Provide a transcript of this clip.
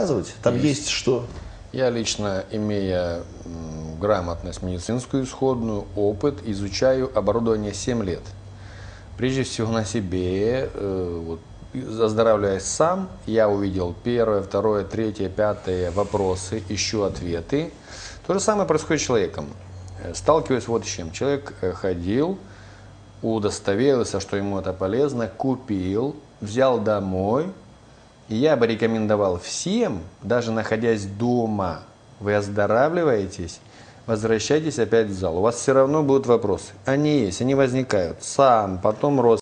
рассказывать? Там есть, что? Я лично, имея грамотность медицинскую исходную, опыт, изучаю оборудование 7 лет. Прежде всего на себе, э, вот, оздоравливаясь сам, я увидел первое, второе, третье, пятое вопросы, ищу ответы. То же самое происходит с человеком. Э, Сталкиваюсь вот с чем. Человек э, ходил, удостоверился, что ему это полезно, купил, взял домой, и я бы рекомендовал всем, даже находясь дома, вы оздоравливаетесь, возвращайтесь опять в зал. У вас все равно будут вопросы. Они есть, они возникают. Сам, потом родственник.